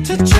to try.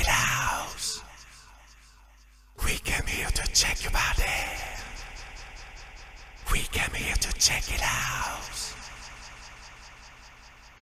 it out. We came here to check your body. We came here to check it out.